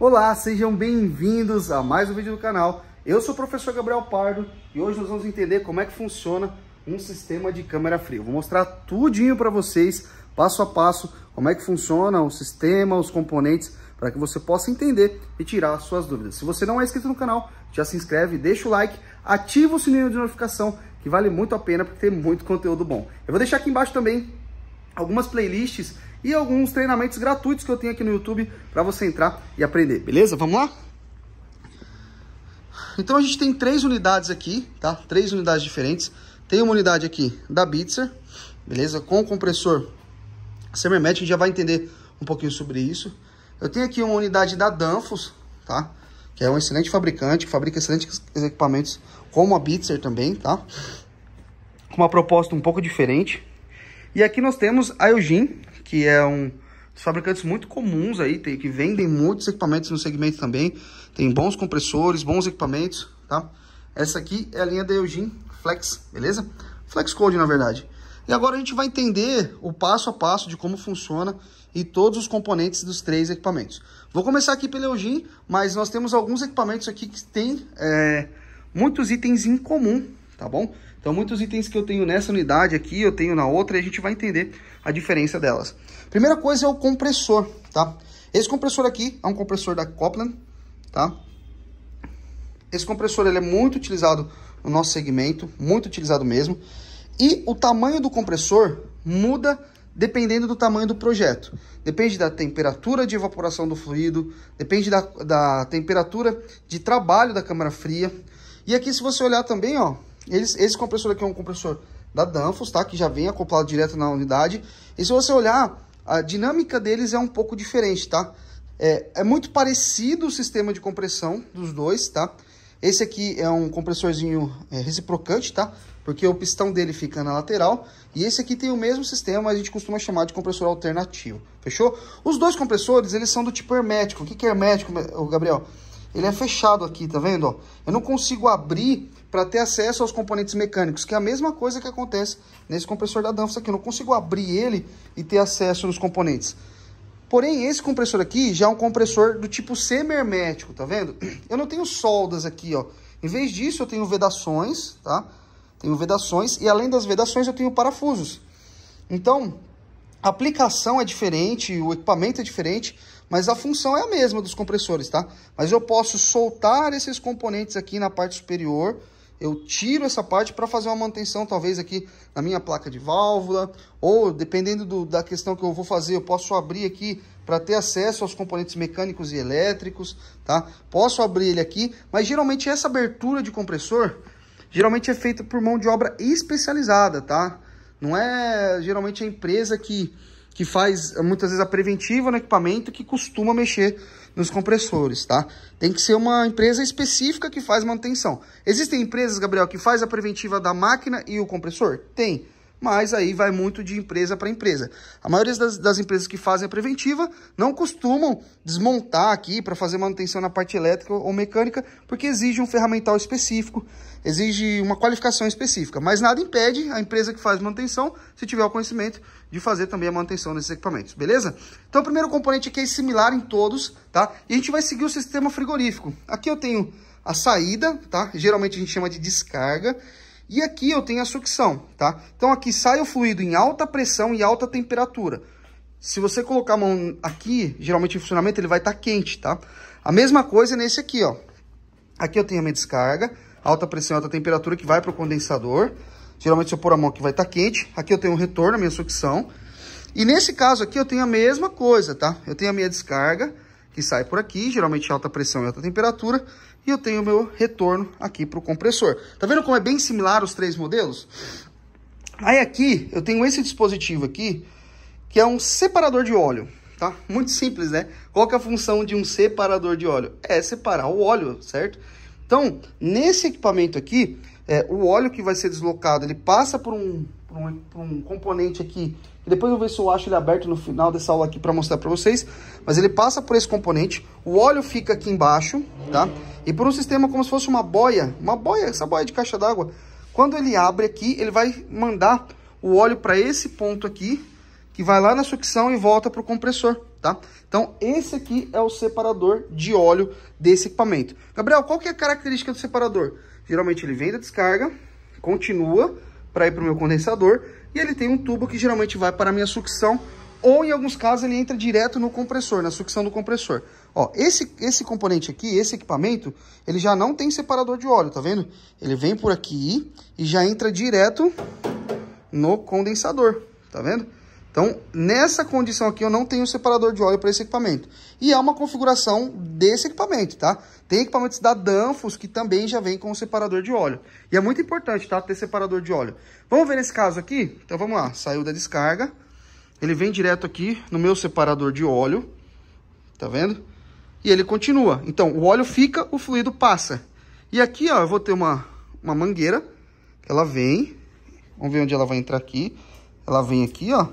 Olá, sejam bem-vindos a mais um vídeo do canal. Eu sou o professor Gabriel Pardo e hoje nós vamos entender como é que funciona um sistema de câmera fria. vou mostrar tudinho para vocês, passo a passo, como é que funciona o sistema, os componentes, para que você possa entender e tirar suas dúvidas. Se você não é inscrito no canal, já se inscreve, deixa o like, ativa o sininho de notificação, que vale muito a pena porque tem muito conteúdo bom. Eu vou deixar aqui embaixo também algumas playlists e alguns treinamentos gratuitos que eu tenho aqui no YouTube para você entrar e aprender, beleza? Vamos lá? Então a gente tem três unidades aqui, tá? Três unidades diferentes. Tem uma unidade aqui da Bitzer, beleza? Com o compressor Semermet, a gente já vai entender um pouquinho sobre isso. Eu tenho aqui uma unidade da Danfoss, tá? Que é um excelente fabricante, que fabrica excelentes equipamentos, como a Bitzer também, tá? Com uma proposta um pouco diferente. E aqui nós temos a Eugene, que é um dos fabricantes muito comuns aí, tem, que vendem muitos equipamentos no segmento também. Tem bons compressores, bons equipamentos, tá? Essa aqui é a linha da Eugene Flex, beleza? Flex Code, na verdade. E agora a gente vai entender o passo a passo de como funciona e todos os componentes dos três equipamentos. Vou começar aqui pelo Eugene, mas nós temos alguns equipamentos aqui que têm é, muitos itens em comum, tá bom? Então, muitos itens que eu tenho nessa unidade aqui, eu tenho na outra, e a gente vai entender a diferença delas. Primeira coisa é o compressor, tá? Esse compressor aqui é um compressor da Copland, tá? Esse compressor ele é muito utilizado no nosso segmento, muito utilizado mesmo. E o tamanho do compressor muda dependendo do tamanho do projeto. Depende da temperatura de evaporação do fluido, depende da, da temperatura de trabalho da câmara fria. E aqui, se você olhar também, ó, eles, esse compressor aqui é um compressor da Danfoss, tá? Que já vem acoplado direto na unidade. E se você olhar, a dinâmica deles é um pouco diferente, tá? É, é muito parecido o sistema de compressão dos dois, tá? Esse aqui é um compressorzinho é, reciprocante, tá? Porque o pistão dele fica na lateral. E esse aqui tem o mesmo sistema, mas a gente costuma chamar de compressor alternativo. Fechou? Os dois compressores, eles são do tipo hermético. O que, que é hermético, Gabriel? Ele é fechado aqui, tá vendo? Ó? Eu não consigo abrir para ter acesso aos componentes mecânicos, que é a mesma coisa que acontece nesse compressor da Danfoss aqui. Eu não consigo abrir ele e ter acesso nos componentes. Porém, esse compressor aqui já é um compressor do tipo semi-hermético, tá vendo? Eu não tenho soldas aqui, ó. Em vez disso, eu tenho vedações, tá? Tenho vedações e além das vedações eu tenho parafusos. Então, a aplicação é diferente, o equipamento é diferente, mas a função é a mesma dos compressores, tá? Mas eu posso soltar esses componentes aqui na parte superior, eu tiro essa parte para fazer uma manutenção, talvez aqui na minha placa de válvula, ou dependendo do, da questão que eu vou fazer, eu posso abrir aqui para ter acesso aos componentes mecânicos e elétricos, tá? Posso abrir ele aqui, mas geralmente essa abertura de compressor, geralmente é feita por mão de obra especializada, tá? Não é geralmente a empresa que, que faz muitas vezes a preventiva no equipamento que costuma mexer nos compressores, tá? Tem que ser uma empresa específica que faz manutenção. Existem empresas, Gabriel, que faz a preventiva da máquina e o compressor? Tem mas aí vai muito de empresa para empresa. A maioria das, das, empresas que fazem a preventiva não costumam desmontar aqui para fazer manutenção na parte elétrica ou mecânica, porque exige um ferramental específico, exige uma qualificação específica. Mas nada impede a empresa que faz manutenção, se tiver o conhecimento, de fazer também a manutenção desses equipamentos, beleza? Então o primeiro componente aqui é similar em todos, tá? E a gente vai seguir o sistema frigorífico. Aqui eu tenho a saída, tá? Geralmente a gente chama de descarga. E aqui eu tenho a sucção, tá? Então aqui sai o fluido em alta pressão e alta temperatura. Se você colocar a mão aqui, geralmente em funcionamento, ele vai estar tá quente, tá? A mesma coisa nesse aqui, ó. Aqui eu tenho a minha descarga, alta pressão e alta temperatura que vai para o condensador. Geralmente se eu pôr a mão aqui vai estar tá quente. Aqui eu tenho um retorno, a minha sucção. E nesse caso aqui eu tenho a mesma coisa, tá? Eu tenho a minha descarga, que sai por aqui, geralmente alta pressão e alta temperatura e eu tenho o meu retorno aqui para o compressor. Tá vendo como é bem similar os três modelos? Aí aqui eu tenho esse dispositivo aqui, que é um separador de óleo, tá? Muito simples, né? Qual que é a função de um separador de óleo? É separar o óleo, certo? Então, nesse equipamento aqui, é, o óleo que vai ser deslocado, ele passa por um, por um, um componente aqui depois eu vou ver se eu acho ele aberto no final dessa aula aqui para mostrar para vocês. Mas ele passa por esse componente, o óleo fica aqui embaixo, tá? E por um sistema como se fosse uma boia, uma boia, essa boia de caixa d'água. Quando ele abre aqui, ele vai mandar o óleo para esse ponto aqui, que vai lá na sucção e volta para o compressor, tá? Então, esse aqui é o separador de óleo desse equipamento. Gabriel, qual que é a característica do separador? Geralmente ele vem da descarga, continua para ir para o meu condensador e ele tem um tubo que geralmente vai para a minha sucção ou em alguns casos ele entra direto no compressor, na sucção do compressor. Ó, esse, esse componente aqui, esse equipamento, ele já não tem separador de óleo, tá vendo? Ele vem por aqui e já entra direto no condensador, tá vendo? Então, nessa condição aqui, eu não tenho separador de óleo para esse equipamento. E é uma configuração desse equipamento, tá? Tem equipamentos da Danfoss que também já vem com separador de óleo. E é muito importante, tá? Ter separador de óleo. Vamos ver nesse caso aqui? Então, vamos lá. Saiu da descarga. Ele vem direto aqui no meu separador de óleo. Tá vendo? E ele continua. Então, o óleo fica, o fluido passa. E aqui, ó, eu vou ter uma, uma mangueira. Ela vem. Vamos ver onde ela vai entrar aqui. Ela vem aqui, ó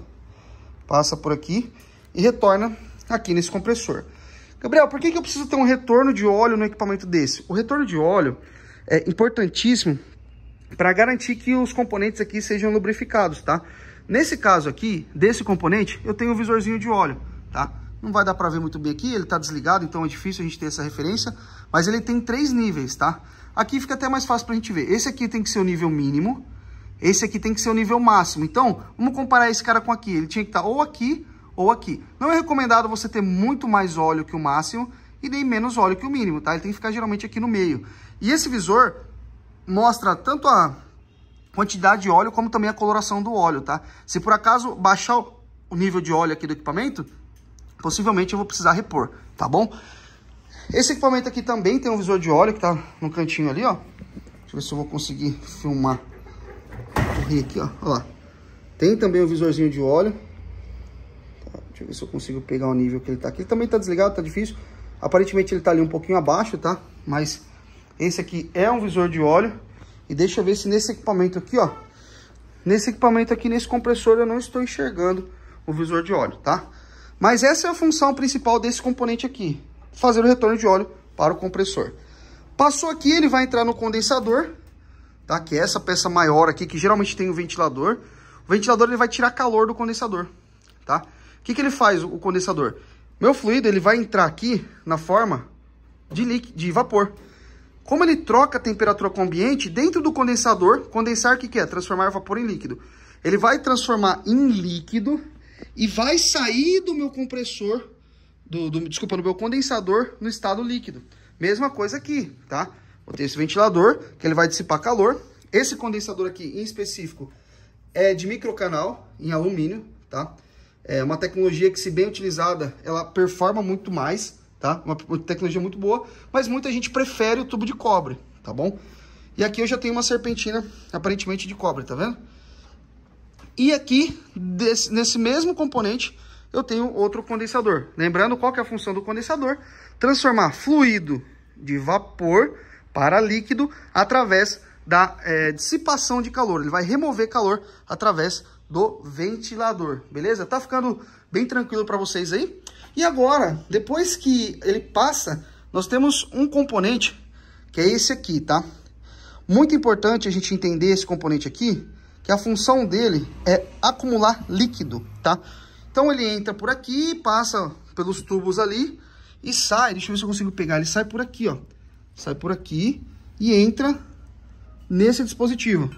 passa por aqui e retorna aqui nesse compressor. Gabriel, por que, que eu preciso ter um retorno de óleo no equipamento desse? O retorno de óleo é importantíssimo para garantir que os componentes aqui sejam lubrificados, tá? Nesse caso aqui, desse componente, eu tenho um visorzinho de óleo, tá? Não vai dar para ver muito bem aqui, ele está desligado, então é difícil a gente ter essa referência, mas ele tem três níveis, tá? Aqui fica até mais fácil para a gente ver. Esse aqui tem que ser o nível mínimo, esse aqui tem que ser o nível máximo. Então, vamos comparar esse cara com aqui. Ele tinha que estar ou aqui ou aqui. Não é recomendado você ter muito mais óleo que o máximo e nem menos óleo que o mínimo, tá? Ele tem que ficar geralmente aqui no meio. E esse visor mostra tanto a quantidade de óleo como também a coloração do óleo, tá? Se por acaso baixar o nível de óleo aqui do equipamento, possivelmente eu vou precisar repor, tá bom? Esse equipamento aqui também tem um visor de óleo que tá no cantinho ali, ó. Deixa eu ver se eu vou conseguir filmar correr aqui, ó. ó. Tem também o visorzinho de óleo. Tá, deixa eu ver se eu consigo pegar o nível que ele tá aqui. Ele também tá desligado, tá difícil. Aparentemente ele tá ali um pouquinho abaixo, tá? Mas esse aqui é um visor de óleo. E deixa eu ver se nesse equipamento aqui, ó. Nesse equipamento aqui, nesse compressor, eu não estou enxergando o visor de óleo, tá? Mas essa é a função principal desse componente aqui. Fazer o retorno de óleo para o compressor. Passou aqui, ele vai entrar no condensador tá? Que é essa peça maior aqui, que geralmente tem um ventilador. O ventilador ele vai tirar calor do condensador, tá? O que, que ele faz, o condensador? Meu fluido ele vai entrar aqui na forma de, líquido, de vapor. Como ele troca a temperatura com o ambiente, dentro do condensador, condensar o que, que é? Transformar vapor em líquido. Ele vai transformar em líquido e vai sair do meu compressor, do, do, desculpa, do meu condensador no estado líquido. Mesma coisa aqui, tá? Vou ter esse ventilador, que ele vai dissipar calor. Esse condensador aqui, em específico, é de microcanal, em alumínio, tá? É uma tecnologia que, se bem utilizada, ela performa muito mais, tá? Uma tecnologia muito boa, mas muita gente prefere o tubo de cobre, tá bom? E aqui eu já tenho uma serpentina, aparentemente de cobre, tá vendo? E aqui, desse, nesse mesmo componente, eu tenho outro condensador. Lembrando qual que é a função do condensador? Transformar fluido de vapor para líquido através da é, dissipação de calor. Ele vai remover calor através do ventilador, beleza? Tá ficando bem tranquilo para vocês aí? E agora, depois que ele passa, nós temos um componente, que é esse aqui, tá? Muito importante a gente entender esse componente aqui, que a função dele é acumular líquido, tá? Então ele entra por aqui, passa pelos tubos ali e sai, deixa eu ver se eu consigo pegar, ele sai por aqui, ó sai por aqui e entra nesse dispositivo.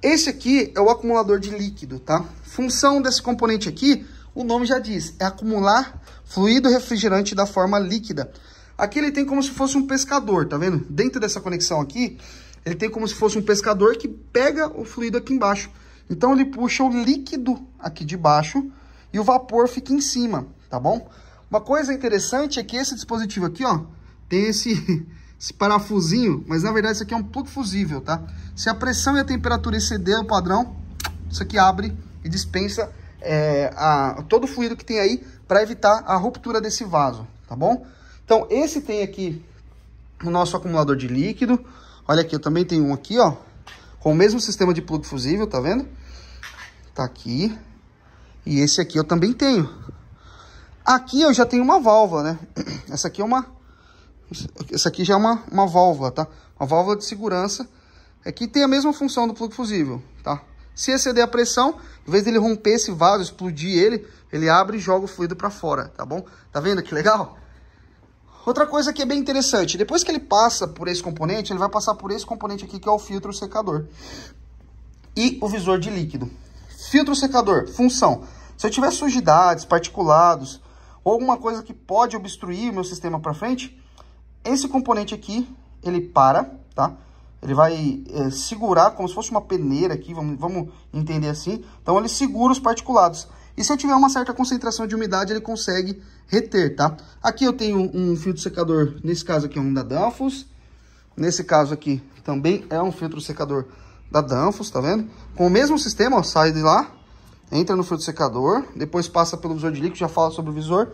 Esse aqui é o acumulador de líquido, tá? Função desse componente aqui, o nome já diz, é acumular fluido refrigerante da forma líquida. Aqui ele tem como se fosse um pescador, tá vendo? Dentro dessa conexão aqui, ele tem como se fosse um pescador que pega o fluido aqui embaixo. Então ele puxa o líquido aqui de baixo e o vapor fica em cima, tá bom? Uma coisa interessante é que esse dispositivo aqui, ó, tem esse, esse parafusinho, mas na verdade isso aqui é um plug fusível, tá? Se a pressão e a temperatura exceder o padrão, isso aqui abre e dispensa é, a, todo o fluido que tem aí para evitar a ruptura desse vaso, tá bom? Então esse tem aqui o nosso acumulador de líquido. Olha aqui, eu também tenho um aqui, ó, com o mesmo sistema de plug fusível, tá vendo? Tá aqui. E esse aqui eu também tenho. Aqui eu já tenho uma válvula, né? Essa aqui é uma essa aqui já é uma, uma válvula, tá? Uma válvula de segurança. É que tem a mesma função do plug fusível, tá? Se exceder a pressão, em vez dele romper esse vaso, explodir ele, ele abre e joga o fluido para fora, tá bom? Tá vendo que legal? Outra coisa que é bem interessante, depois que ele passa por esse componente, ele vai passar por esse componente aqui que é o filtro secador. E o visor de líquido. Filtro secador, função. Se eu tiver sujidades, particulados, ou alguma coisa que pode obstruir o meu sistema para frente, esse componente aqui, ele para, tá? Ele vai é, segurar como se fosse uma peneira aqui, vamos, vamos entender assim. Então, ele segura os particulados. E se eu tiver uma certa concentração de umidade, ele consegue reter, tá? Aqui eu tenho um filtro secador, nesse caso aqui é um da Danfoss. Nesse caso aqui também é um filtro secador da Danfoss, tá vendo? Com o mesmo sistema, ó, sai de lá, entra no filtro secador, depois passa pelo visor de líquido, já fala sobre o visor.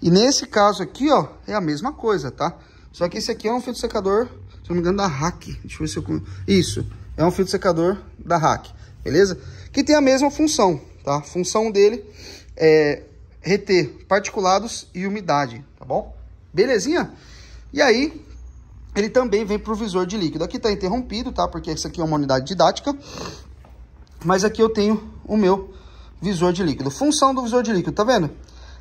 E nesse caso aqui, ó, é a mesma coisa, tá? Só que esse aqui é um filtro secador, se não me engano, da Hack. Deixa eu ver se eu... Isso, é um filtro secador da Hack, beleza? Que tem a mesma função, tá? A função dele é reter particulados e umidade, tá bom? Belezinha? E aí, ele também vem para o visor de líquido. Aqui está interrompido, tá? Porque isso aqui é uma unidade didática. Mas aqui eu tenho o meu visor de líquido. Função do visor de líquido, tá vendo?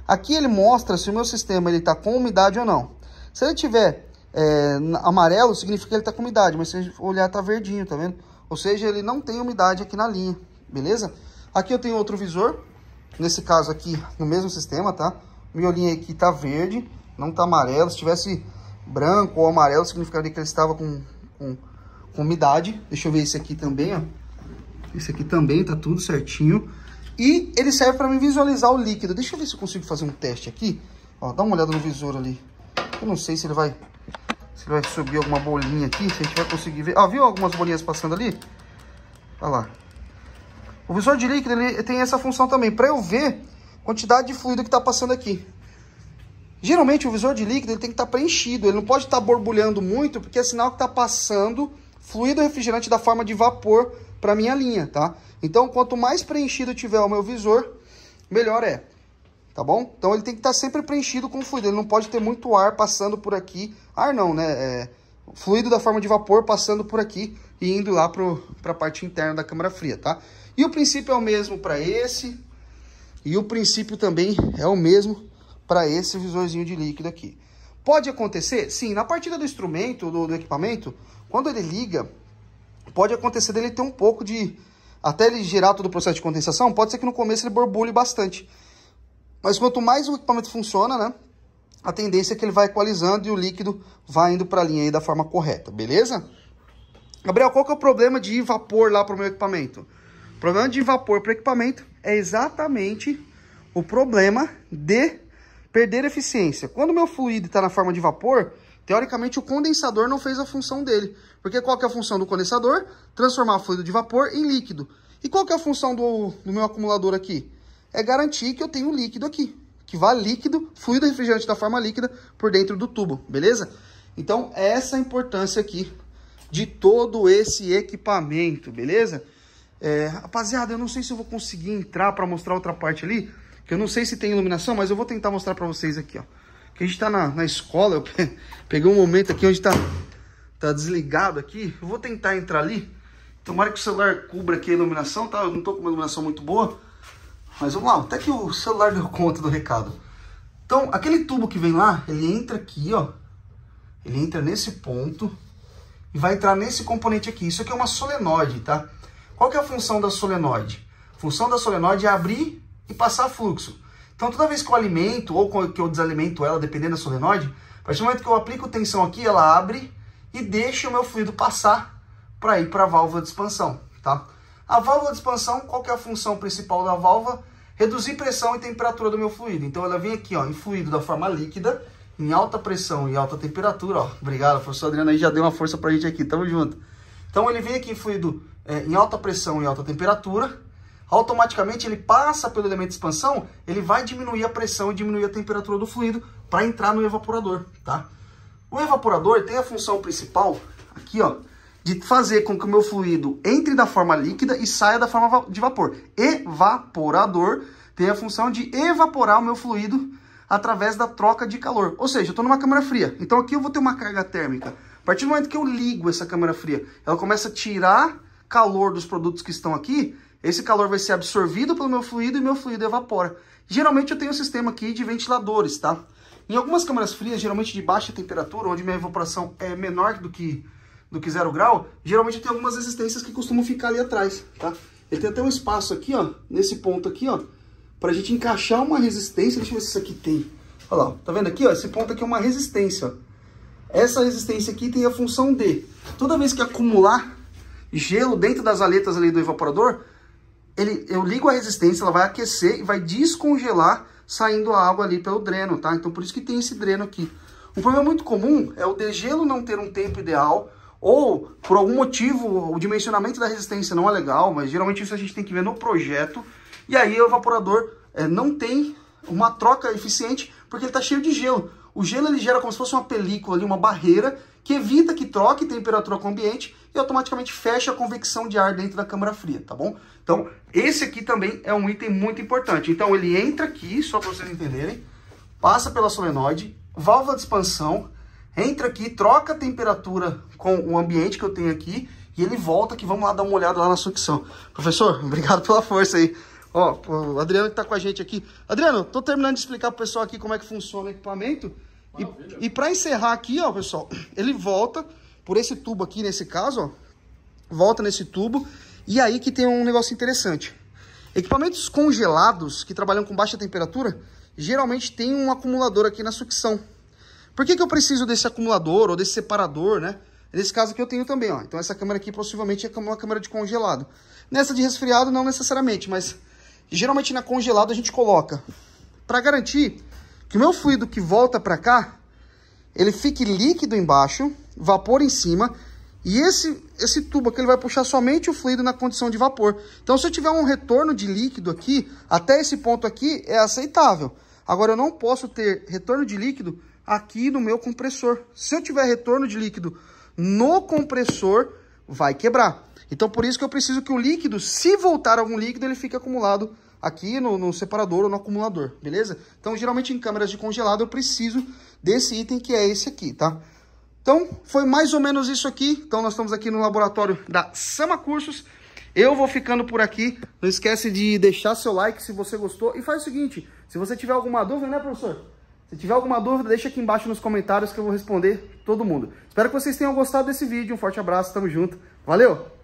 Aqui ele mostra se o meu sistema está com umidade ou não. Se ele tiver é, amarelo, significa que ele está com umidade. Mas se olhar, tá verdinho, tá vendo? Ou seja, ele não tem umidade aqui na linha, beleza? Aqui eu tenho outro visor, nesse caso aqui, no mesmo sistema, tá? O miolinho aqui tá verde, não tá amarelo. Se tivesse branco ou amarelo, significaria que ele estava com, com, com umidade. Deixa eu ver esse aqui também, ó. Esse aqui também tá tudo certinho. E ele serve para me visualizar o líquido. Deixa eu ver se eu consigo fazer um teste aqui. Ó, dá uma olhada no visor ali. Eu não sei se ele vai, se ele vai subir alguma bolinha aqui, se a gente vai conseguir ver. Ó, viu algumas bolinhas passando ali? Olha lá. O visor de líquido ele tem essa função também, para eu ver quantidade de fluido que está passando aqui. Geralmente o visor de líquido ele tem que estar tá preenchido, ele não pode estar tá borbulhando muito, porque é sinal que está passando fluido refrigerante da forma de vapor para minha linha, tá? Então, quanto mais preenchido tiver o meu visor, melhor é, tá bom? Então, ele tem que estar tá sempre preenchido com fluido, ele não pode ter muito ar passando por aqui. Ar não, né? É, fluido da forma de vapor passando por aqui e indo lá para a parte interna da câmara fria, tá? E o princípio é o mesmo para esse, e o princípio também é o mesmo para esse visorzinho de líquido aqui. Pode acontecer? Sim, na partida do instrumento, do, do, equipamento, quando ele liga, pode acontecer dele ter um pouco de... Até ele gerar todo o processo de condensação, pode ser que no começo ele borbulhe bastante. Mas quanto mais o equipamento funciona, né? A tendência é que ele vai equalizando e o líquido vai indo para a linha aí da forma correta, beleza? Gabriel, qual que é o problema de vapor lá para o meu equipamento? O problema de vapor para o equipamento é exatamente o problema de perder eficiência. Quando o meu fluido está na forma de vapor, teoricamente o condensador não fez a função dele. Porque qual que é a função do condensador? Transformar fluido de vapor em líquido. E qual que é a função do, do meu acumulador aqui? É garantir que eu tenho líquido aqui. Que vá líquido, fluido refrigerante da forma líquida por dentro do tubo, beleza? Então, essa é a importância aqui de todo esse equipamento, beleza? É, rapaziada, eu não sei se eu vou conseguir entrar para mostrar outra parte ali, que eu não sei se tem iluminação, mas eu vou tentar mostrar para vocês aqui, ó. Que a gente tá na, na escola, eu peguei um momento aqui onde tá, tá desligado aqui, eu vou tentar entrar ali. Tomara que o celular cubra aqui a iluminação, tá? Eu não tô com uma iluminação muito boa, mas vamos lá, até que o celular deu conta do recado. Então, aquele tubo que vem lá, ele entra aqui, ó. Ele entra nesse ponto e vai entrar nesse componente aqui. Isso aqui é uma solenoide, tá? Qual que é a função da solenoide? A função da solenoide é abrir e passar fluxo. Então, toda vez que eu alimento ou que eu desalimento ela, dependendo da solenoide, a partir do momento que eu aplico tensão aqui, ela abre e deixa o meu fluido passar para ir para a válvula de expansão, tá? A válvula de expansão, qual que é a função principal da válvula? Reduzir pressão e temperatura do meu fluido. Então, ela vem aqui, ó, em fluido da forma líquida, em alta pressão e alta temperatura, ó. Obrigado, professor Adriano aí já deu uma força pra gente aqui, tamo junto. Então, ele vem aqui em fluido é, em alta pressão e alta temperatura, automaticamente ele passa pelo elemento de expansão, ele vai diminuir a pressão e diminuir a temperatura do fluido para entrar no evaporador, tá? O evaporador tem a função principal, aqui ó, de fazer com que o meu fluido entre da forma líquida e saia da forma de vapor. Evaporador tem a função de evaporar o meu fluido através da troca de calor. Ou seja, eu estou numa câmara fria, então aqui eu vou ter uma carga térmica. A partir do momento que eu ligo essa câmara fria, ela começa a tirar calor dos produtos que estão aqui, esse calor vai ser absorvido pelo meu fluido e meu fluido evapora. Geralmente eu tenho um sistema aqui de ventiladores, tá? Em algumas câmaras frias, geralmente de baixa temperatura, onde minha evaporação é menor do que, do que zero grau, geralmente tem algumas resistências que costumam ficar ali atrás, tá? Ele tem até um espaço aqui, ó, nesse ponto aqui, ó, pra gente encaixar uma resistência. Deixa eu ver se isso aqui tem. Olha lá, tá vendo aqui, ó? Esse ponto aqui é uma resistência, ó. Essa resistência aqui tem a função de, toda vez que acumular gelo dentro das aletas ali do evaporador, ele, eu ligo a resistência, ela vai aquecer e vai descongelar saindo a água ali pelo dreno, tá? Então por isso que tem esse dreno aqui. Um problema muito comum é o degelo não ter um tempo ideal ou por algum motivo o dimensionamento da resistência não é legal, mas geralmente isso a gente tem que ver no projeto. E aí o evaporador é, não tem uma troca eficiente porque ele está cheio de gelo. O gelo ele gera como se fosse uma película ali, uma barreira que evita que troque temperatura com o ambiente e automaticamente fecha a convecção de ar dentro da câmara fria, tá bom? Então, esse aqui também é um item muito importante. Então, ele entra aqui, só para vocês entenderem, passa pela solenoide, válvula de expansão, entra aqui, troca a temperatura com o ambiente que eu tenho aqui e ele volta aqui. Vamos lá dar uma olhada lá na sucção. Professor, obrigado pela força aí. Ó, o Adriano que tá com a gente aqui. Adriano, tô terminando de explicar pro pessoal aqui como é que funciona o equipamento. E, e para encerrar aqui, ó, pessoal, ele volta por esse tubo aqui, nesse caso, ó. Volta nesse tubo. E aí que tem um negócio interessante. Equipamentos congelados que trabalham com baixa temperatura, geralmente tem um acumulador aqui na sucção. Por que, que eu preciso desse acumulador ou desse separador, né? Nesse caso aqui eu tenho também, ó. Então essa câmera aqui possivelmente é uma câmera de congelado. Nessa de resfriado não necessariamente, mas geralmente na congelado a gente coloca. Para garantir que o meu fluido que volta para cá, ele fique líquido embaixo, vapor em cima, e esse, esse tubo aqui ele vai puxar somente o fluido na condição de vapor. Então, se eu tiver um retorno de líquido aqui, até esse ponto aqui, é aceitável. Agora, eu não posso ter retorno de líquido aqui no meu compressor. Se eu tiver retorno de líquido no compressor, vai quebrar. Então, por isso que eu preciso que o líquido, se voltar algum líquido, ele fique acumulado aqui no, no, separador ou no acumulador, beleza? Então, geralmente em câmeras de congelado eu preciso desse item que é esse aqui, tá? Então, foi mais ou menos isso aqui. Então, nós estamos aqui no laboratório da Sama Cursos. Eu vou ficando por aqui. Não esquece de deixar seu like se você gostou. E faz o seguinte, se você tiver alguma dúvida, né, professor? Se tiver alguma dúvida, deixa aqui embaixo nos comentários que eu vou responder todo mundo. Espero que vocês tenham gostado desse vídeo. Um forte abraço, tamo junto. Valeu!